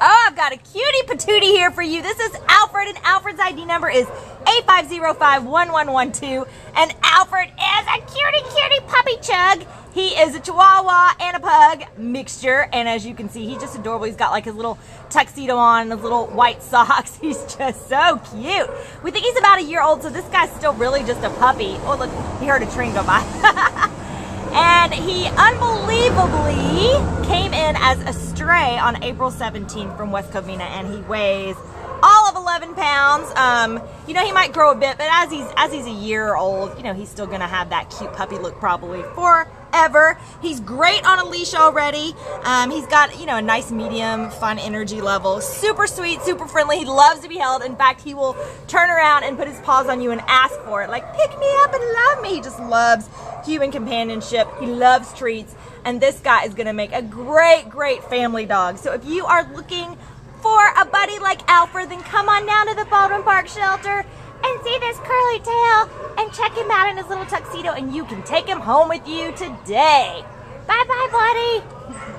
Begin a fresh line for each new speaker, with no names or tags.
Oh, I've got a cutie patootie here for you. This is Albert, and Albert's ID number is A5051112. And Albert is a cutie, cutie puppy chug. He is a Chihuahua and a Pug mixture, and as you can see, he's just adorable. He's got like his little tuxedo on and his little white socks. He's just so cute. We think he's about a year old, so this guy's still really just a puppy. Oh, look, he heard a train go by. and he unbelievably came in as a stray on April 17th from West Covina, and he weighs all of 11 pounds. Um, you know, he might grow a bit, but as he's as he's a year old, you know, he's still gonna have that cute puppy look probably forever. He's great on a leash already. Um, he's got you know a nice medium, fun energy level. Super sweet, super friendly. He loves to be held. In fact, he will turn around and put his paws on you and ask for it, like pick me up and love me. He just loves human companionship. He loves treats, and this guy is gonna make a great, great family dog. So if you are looking for a buddy like Albert, then come on down to the Baldwin Park shelter and see this curly tail and check him out in his little tuxedo and you can take him home with you today. Bye bye, buddy.